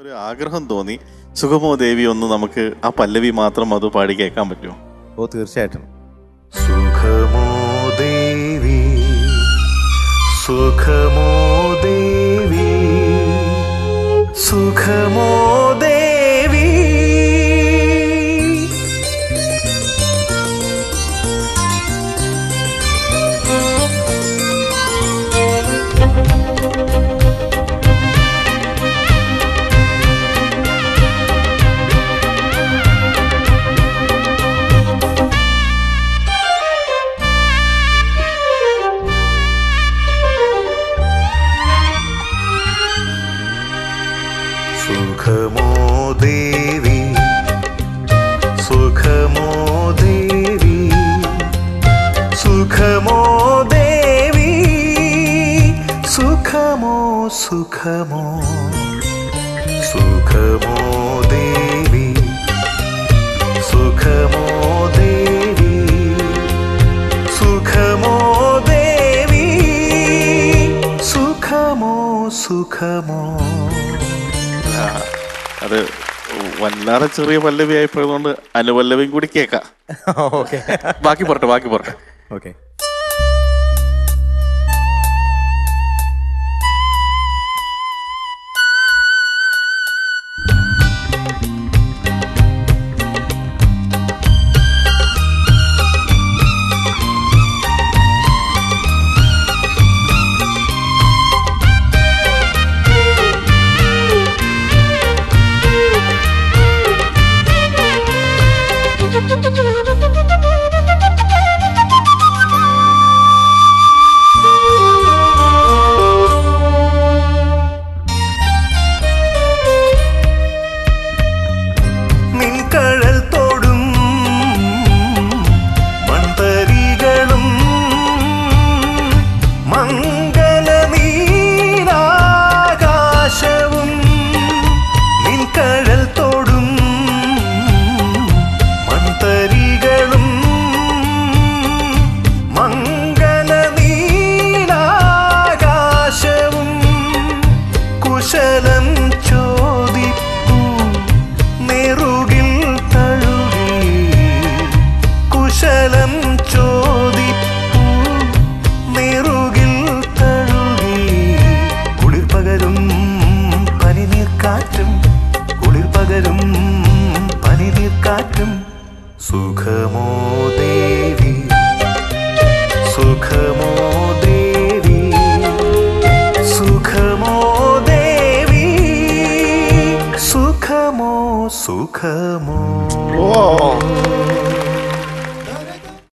ഒരു ആഗ്രഹം തോന്നി. സുഗമോ ദേവി ഒന്ന് നമുക്ക് ആ പല്ലവി മാത്രം അത് പാടി കേൾക്കാൻ പറ്റുമോ? ഓ തീർച്ചയായിട്ടും. സുഖമോ ദേവി സുഖമോ ദേവി സുഖമോ സുഖമോ ദേവി? സുഖമോ സുഖമോ? സുഖമോ ദേവി? സുഖമോ ദേവി? സുഖമോ ദേവി? സുഖമോ സുഖമോ? അത് വല്ലാതെ ചെറിയ പല്ലവി ആയിപ്പോയതുകൊണ്ട് അനുപല്ലവിയും കൂടി കേൾക്കാം ഓക്കെ ബാക്കി പോട്ടെ ബാക്കി പോട്ടെ Okay. സുഖമോ ദേവി സുഖമോ ദേവി സുഖമോ ദേവി സുഖമോ സുഖമോ ഓ